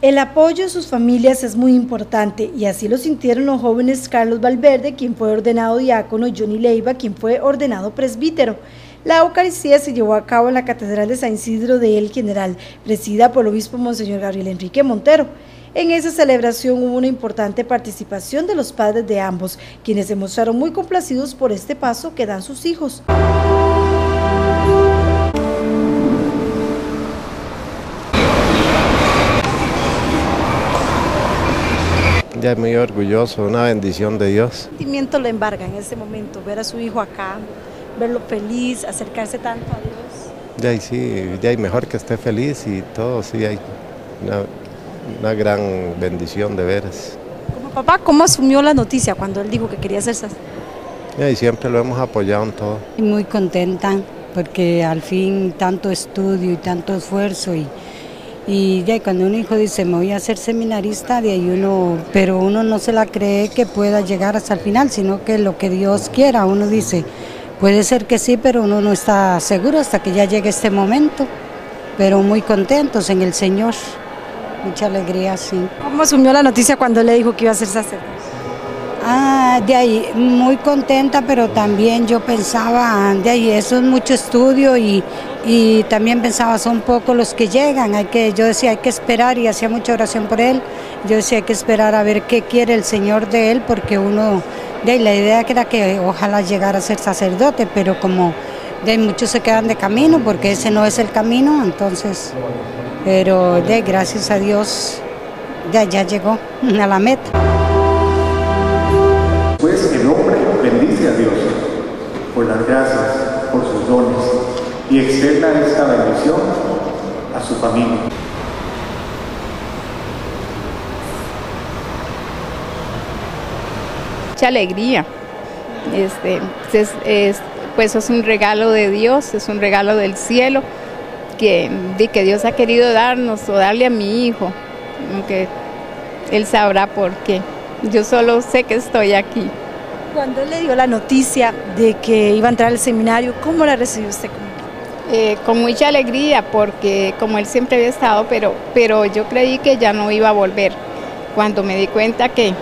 El apoyo de sus familias es muy importante y así lo sintieron los jóvenes Carlos Valverde, quien fue ordenado diácono, y Johnny Leiva, quien fue ordenado presbítero. La Eucaristía se llevó a cabo en la Catedral de San Isidro de El General, presidida por el obispo Monseñor Gabriel Enrique Montero. En esa celebración hubo una importante participación de los padres de ambos, quienes se mostraron muy complacidos por este paso que dan sus hijos. Ya muy orgulloso, una bendición de Dios. ¿Qué sentimiento le embarga en este momento ver a su hijo acá, verlo feliz, acercarse tanto a Dios? Ya sí, ya hay mejor que esté feliz y todo, sí, hay una, una gran bendición de veras. Como papá, ¿cómo asumió la noticia cuando él dijo que quería ser sacerdote? Ya, y siempre lo hemos apoyado en todo. Muy contenta porque al fin tanto estudio y tanto esfuerzo y y ya cuando un hijo dice, me voy a ser seminarista, de ahí uno, pero uno no se la cree que pueda llegar hasta el final, sino que lo que Dios quiera, uno dice, puede ser que sí, pero uno no está seguro hasta que ya llegue este momento, pero muy contentos en el Señor, mucha alegría, sí. ¿Cómo asumió la noticia cuando le dijo que iba a ser sacerdote? Ah, de ahí, muy contenta, pero también yo pensaba, de ahí, eso es mucho estudio y, y también pensaba, son pocos los que llegan, hay que, yo decía, hay que esperar y hacía mucha oración por él, yo decía, hay que esperar a ver qué quiere el Señor de él, porque uno, de ahí, la idea era que ojalá llegara a ser sacerdote, pero como de ahí muchos se quedan de camino, porque ese no es el camino, entonces, pero de gracias a Dios, de allá llegó a la meta. El hombre bendice a Dios por las gracias, por sus dones y externa esta bendición a su familia. Mucha alegría. Este, es, es, pues es un regalo de Dios, es un regalo del cielo que, de que Dios ha querido darnos o darle a mi hijo, aunque él sabrá por qué. Yo solo sé que estoy aquí. Cuando él le dio la noticia de que iba a entrar al seminario, ¿cómo la recibió usted? Eh, con mucha alegría, porque como él siempre había estado, pero, pero yo creí que ya no iba a volver. Cuando me di cuenta que,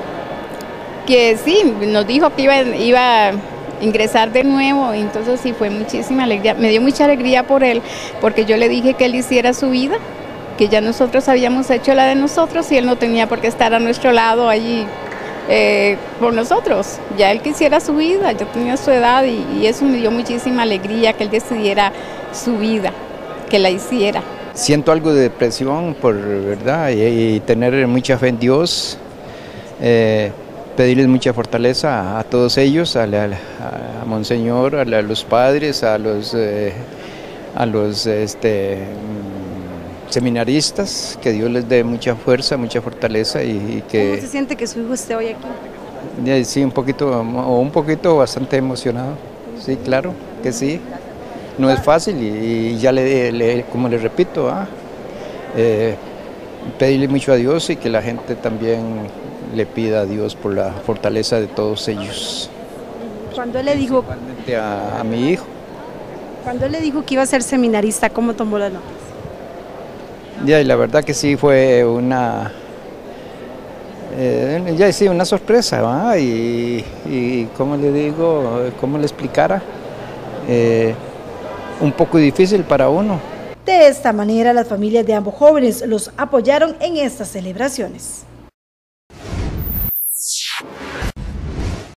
que sí, nos dijo que iba, iba a ingresar de nuevo, entonces sí fue muchísima alegría. Me dio mucha alegría por él, porque yo le dije que él hiciera su vida, que ya nosotros habíamos hecho la de nosotros y él no tenía por qué estar a nuestro lado allí eh, por nosotros. Ya él quisiera su vida, yo tenía su edad y, eso me dio muchísima alegría que él decidiera su vida, que la hiciera. Siento algo de depresión por verdad y, tener mucha fe en Dios, eh, pedirles mucha fortaleza a, todos ellos, a, la, a, Monseñor, a, la, a, los padres, a los, eh, a los este, seminaristas, que Dios les dé mucha fuerza, mucha fortaleza y, y, que... ¿Cómo se siente que su hijo esté hoy aquí? Sí, un poquito, o un poquito bastante emocionado, sí, claro, que sí. No es fácil y, y ya le, le, como le repito, ah, eh, pedirle mucho a Dios y que la gente también le pida a Dios por la fortaleza de todos ellos. Cuando él le dijo... A, a mi hijo. Cuando él le dijo que iba a ser seminarista, ¿cómo tomó la noticia? Ya, y la verdad que sí fue una, eh, ya sí, una sorpresa, ¿va? Y, y como le digo, cómo le explicara, eh, un poco difícil para uno. De esta manera, las familias de ambos jóvenes los apoyaron en estas celebraciones.